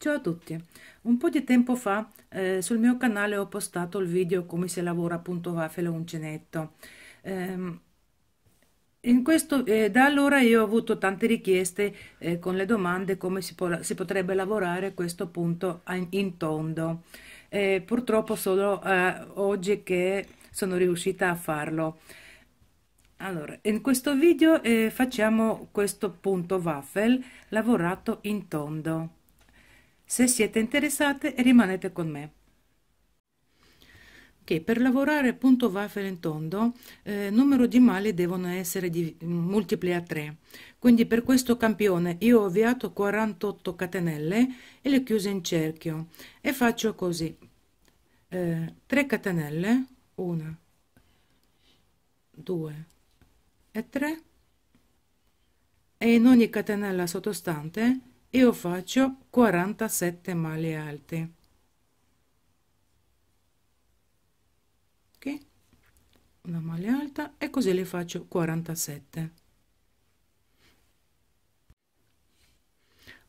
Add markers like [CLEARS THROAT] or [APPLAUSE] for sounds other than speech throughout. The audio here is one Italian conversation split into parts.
Ciao a tutti, un po' di tempo fa eh, sul mio canale ho postato il video come si lavora appunto waffle uncinetto. Eh, in questo, eh, da allora io ho avuto tante richieste eh, con le domande come si, po si, potrebbe lavorare questo punto in, in tondo. Eh, purtroppo solo eh, oggi che sono riuscita a farlo. Allora, in questo video facciamo questo punto waffle lavorato in tondo. Se siete interessate rimanete con me. Che per lavorare punto waffle in tondo eh, numero di maglie devono essere di, multipli a 3 quindi per questo campione io ho avviato 48 catenelle e le chiuse in cerchio. E faccio così. Eh, 3 catenelle 1 2 e 3 e in ogni catenella sottostante io faccio 47 maglie alte. Ok? Una maglia alta e così le faccio 47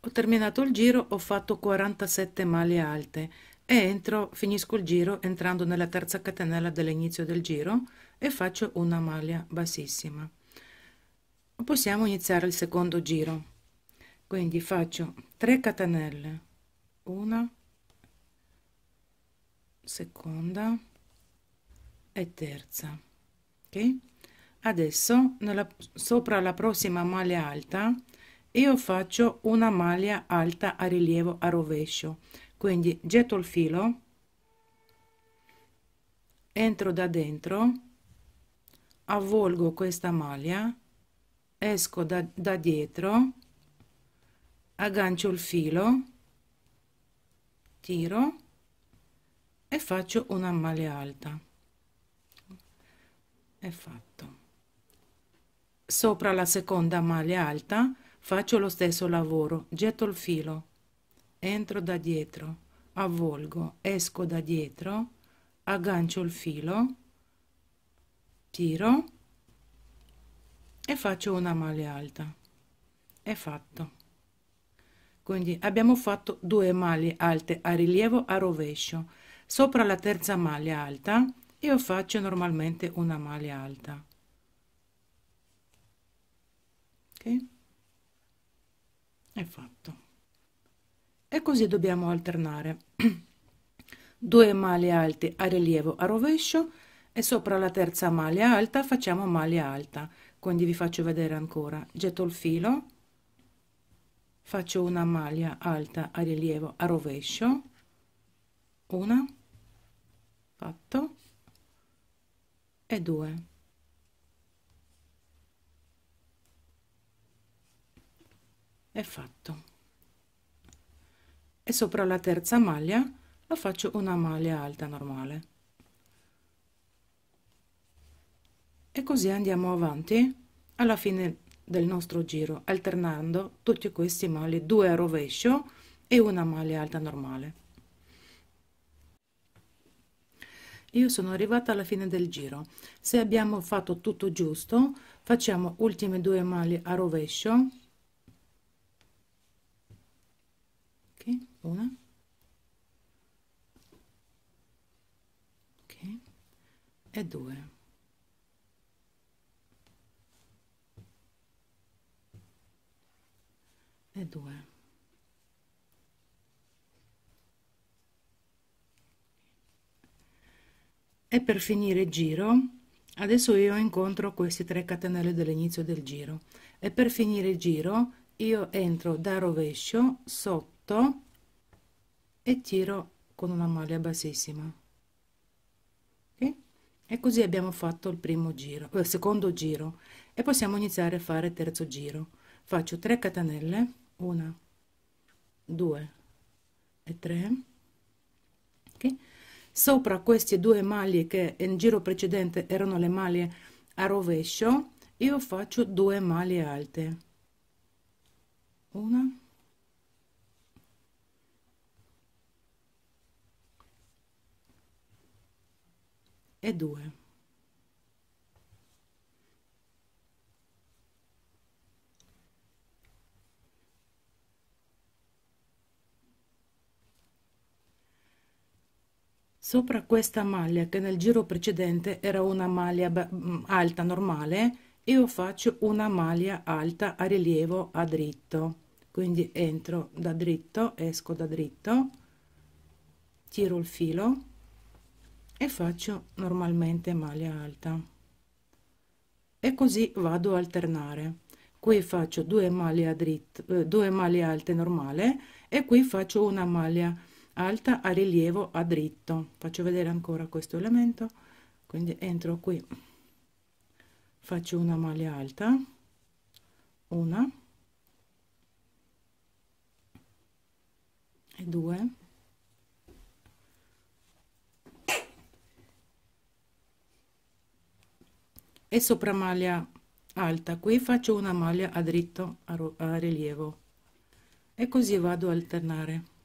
ho terminato il giro ho fatto 47 maglie alte e entro finisco il giro entrando nella terza catenella dell'inizio del giro e faccio una maglia bassissima. Possiamo iniziare il secondo giro quindi faccio 3 catenelle. Una. Seconda. E terza. Ok? Adesso nella, sopra la prossima maglia alta io faccio una maglia alta a rilievo a rovescio. Quindi getto il filo entro da dentro avvolgo questa maglia esco da, da dietro aggancio il filo tiro e faccio una maglia alta. È fatto. Sopra la seconda maglia alta faccio lo stesso lavoro getto il filo entro da dietro avvolgo esco da dietro aggancio il filo tiro e faccio una maglia alta. È fatto quindi abbiamo fatto due maglie alte a rilievo a rovescio. Sopra la terza maglia alta io faccio normalmente una maglia alta. Ok? È fatto. E così dobbiamo alternare. [CLEARS THROAT] Due maglie alte a rilievo a rovescio e sopra la terza maglia alta facciamo maglia alta. Quindi vi faccio vedere ancora. Getto il filo faccio una maglia alta a rilievo a rovescio. Una. Fatto. E due. È fatto. E sopra la terza maglia la faccio una maglia alta normale. E così andiamo avanti alla fine del nostro giro alternando tutti questi maglie due a rovescio e una maglia alta normale. Io sono arrivata alla fine del giro. Se abbiamo fatto tutto giusto facciamo ultime due maglie a rovescio. Ok una. Ok e due e 2 e per finire il giro adesso io incontro questi 3 catenelle dell'inizio del giro. E per finire il giro io entro da rovescio sotto e tiro con una maglia bassissima. Okay? e così abbiamo fatto il primo giro il secondo giro. E possiamo iniziare a fare il terzo giro. Faccio 3 catenelle una due e tre. Okay. sopra queste due maglie che in giro precedente erano le maglie a rovescio io faccio due maglie alte. Una. E due sopra questa maglia che nel giro precedente era una maglia mm, alta normale io faccio una maglia alta a rilievo a dritto. Quindi entro da dritto esco da dritto tiro il filo e faccio normalmente maglia alta. E così vado a alternare. Qui faccio due maglie a dritto eh, due maglie alte normale e qui faccio una maglia alta a rilievo a dritto. Faccio vedere ancora questo elemento. Quindi entro qui. Faccio una maglia alta. Una. E due. E sopra maglia alta. Qui faccio una maglia a dritto a, rilievo. E così vado a alternare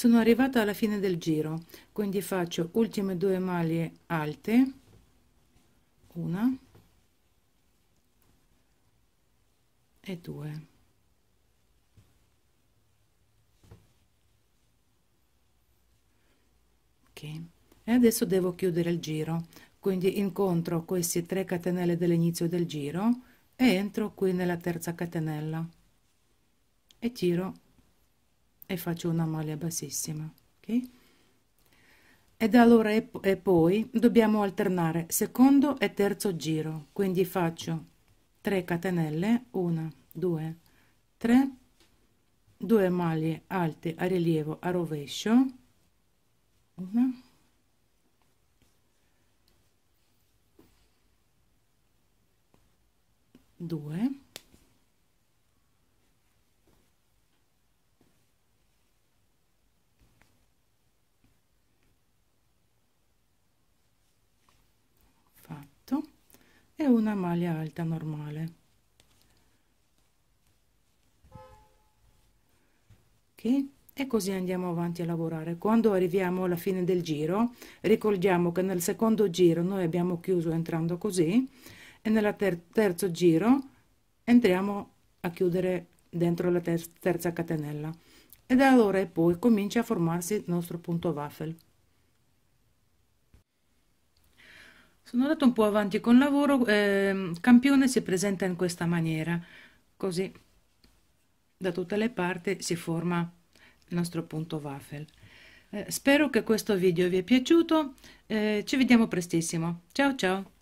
sono arrivata alla fine del giro quindi faccio ultime due maglie alte. Una. E due. E adesso devo chiudere il giro. Quindi incontro questi 3 catenelle dell'inizio del giro e entro qui nella terza catenella. E tiro e faccio una maglia bassissima ok? Ed allora e, e poi dobbiamo alternare secondo e terzo giro quindi faccio 3 catenelle 1 2 3 2 maglie alte a rilievo a rovescio una due fatto e una maglia alta normale. Ok? E così andiamo avanti a lavorare. Quando arriviamo alla fine del giro ricordiamo che nel secondo giro noi abbiamo chiuso entrando così e nella ter terzo giro entriamo a chiudere dentro la ter terza catenella. E da allora poi comincia a formarsi il nostro punto waffle sono andato un po' avanti con il lavoro eh, campione si presenta in questa maniera così da tutte le parti si forma il nostro punto waffle eh, spero che questo video vi è piaciuto eh, ci vediamo prestissimo. Ciao ciao